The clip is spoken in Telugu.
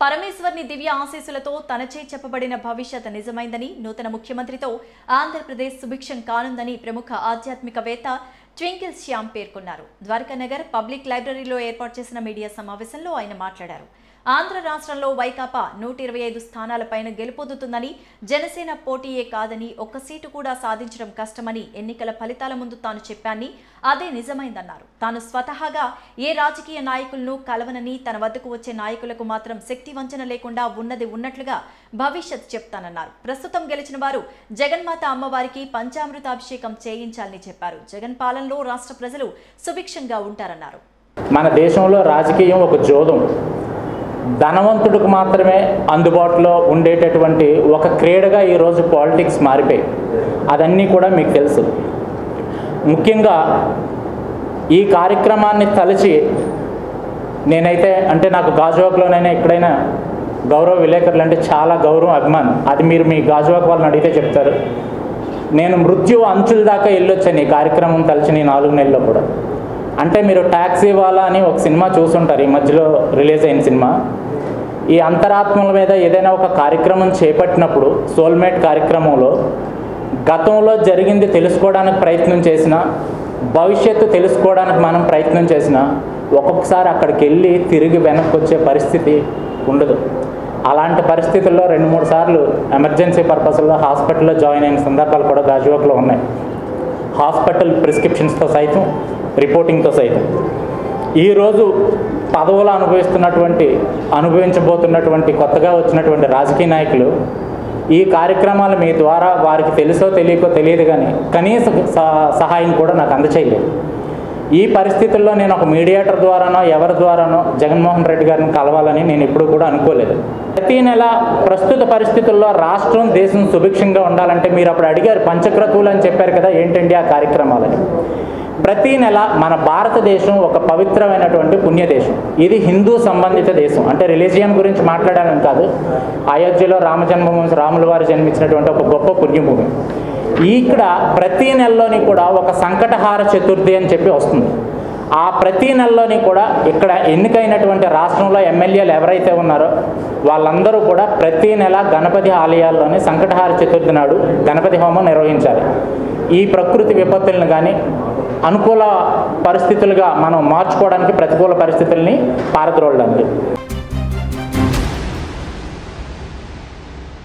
పరమేశ్వర్ని దివ్య ఆశీస్సులతో తనచే చెప్పబడిన భవిష్యత్ నిజమైందని నూతన ముఖ్యమంత్రితో ఆంధ్రప్రదేశ్ సుభిక్షం కానుందని ప్రముఖ ఆధ్యాత్మికవేత్త ట్వింకిల్ శ్యామ్ పేర్కొన్నారు. ద్వారకానగర్ పబ్లిక్ లైబ్రరీలో ఏర్పాటు చేసిన మీడియా సమావేశంలో ఆయన మాట్లాడారు. ఆంధ్ర రాష్ట్రంలో వైకాపా నూట ఇరవై ఐదు స్థానాలపైన గెలుపొందుతుందని జనసేన పోటీయే కాదని ఒక్క సీటు కూడా సాధించడం కష్టమని ఎన్నికల ఫలితాల ముందు తాను చెప్పాన్ని అదే నిజమైందన్నారు. తాను స్వతహాగా ఏ రాజకీయ నాయకులను కలవనని తన వద్దకు వచ్చే నాయకులకు మాత్రం శక్తి వంచన లేకుండా ఉన్నది ఉన్నట్లుగా భవిష్యత్ చెప్తానన్నారు. ప్రస్తుతం గెలిచిన వారు జగన్మాత అమ్మవారికి పంచామృతాభిషేకం చేయించాలని చెప్పారు. జగన్ పాలన పాలనలో రాష్ట్ర ప్రజలు సుభిక్షంగా ఉంటారన్నారు. మన దేశంలో రాజకీయం ఒక జోదం. ధనవంతుడికి మాత్రమే అందుబాటులో ఉండేటటువంటి ఒక క్రీడగా ఈరోజు పాలిటిక్స్ మారిపోయి అదన్నీ కూడా మీకు తెలుసు. ముఖ్యంగా ఈ కార్యక్రమాన్ని తలచి నేనైతే అంటే నాకు గాజువాక్లోనైనా ఎక్కడైనా గౌరవ విలేకరులు అంటే చాలా గౌరవం అభిమానం. అది మీరు మీ గాజువాక్ వాళ్ళని అడిగితే చెప్తారు. నేను మృత్యు అంచుల దాకా వెళ్ళొచ్చాను ఈ కార్యక్రమం తలచిన నేను నాలుగు నెలల్లో కూడా. అంటే మీరు ట్యాక్సీ ఇవ్వాలా అని ఒక సినిమా చూసుంటారు ఈ మధ్యలో రిలీజ్ అయిన సినిమా. ఈ అంతరాత్మల మీద ఏదైనా ఒక కార్యక్రమం చేపట్టినప్పుడు సోల్మేట్ కార్యక్రమంలో గతంలో జరిగింది తెలుసుకోవడానికి ప్రయత్నం చేసిన భవిష్యత్తు తెలుసుకోవడానికి మనం ప్రయత్నం చేసిన ఒక్కొక్కసారి అక్కడికి వెళ్ళి తిరిగి వెనక్కి వచ్చే పరిస్థితి ఉండదు. అలాంటి పరిస్థితుల్లో రెండు మూడు సార్లు ఎమర్జెన్సీ పర్పస్లో హాస్పిటల్లో జాయిన్ అయిన సందర్భాలు కూడా గాజువాక్లో ఉన్నాయి. హాస్పిటల్ ప్రిస్క్రిప్షన్స్తో సైతం రిపోర్టింగ్తో సైతం. ఈరోజు పదవులు అనుభవిస్తున్నటువంటి అనుభవించబోతున్నటువంటి కొత్తగా వచ్చినటువంటి రాజకీయ నాయకులు ఈ కార్యక్రమాలు మీ ద్వారా వారికి తెలుసో తెలియకో తెలియదు కానీ కనీస సహ- సహాయం కూడా నాకు అందచేయలేదు. ఈ పరిస్థితుల్లో నేను ఒక మీడియేటర్ ద్వారానో ఎవరి ద్వారానో జగన్మోహన్ రెడ్డి గారిని కలవాలని నేను ఇప్పుడు కూడా అనుకోలేదు. ప్రతి నెల ప్రస్తుత పరిస్థితుల్లో రాష్ట్రం దేశం సుభిక్షంగా ఉండాలంటే మీరు అప్పుడు అడిగారు పంచక్రతువులు అని చెప్పారు కదా ఏంటండి ఆ కార్యక్రమాలని? ప్రతి నెల మన భారతదేశం ఒక పవిత్రమైనటువంటి పుణ్యదేశం. ఇది హిందూ సంబంధిత దేశం. అంటే రిలీజియన్ గురించి మాట్లాడాలని కాదు అయోధ్యలో రామ జన్మభూమి రాముల వారు జన్మించినటువంటి ఒక గొప్ప పుణ్యభూమి. ఇక్కడ ప్రతి నెలలోని కూడా ఒక సంకటహార చతుర్థి అని చెప్పి వస్తుంది. ఆ ప్రతి నెలలోని కూడా ఇక్కడ ఎన్నికైనటువంటి రాష్ట్రంలో ఎమ్మెల్యేలు ఎవరైతే ఉన్నారో వాళ్ళందరూ కూడా ప్రతి నెల గణపతి ఆలయాల్లోనే సంకటహార చతుర్థి నాడు గణపతి హోమం నిర్వహించాలి. ఈ ప్రకృతి విపత్తులను కానీ అనుకూల పరిస్థితులుగా మనం మార్చుకోవడానికి ప్రతికూల పరిస్థితుల్ని పారద్రోలడానికి.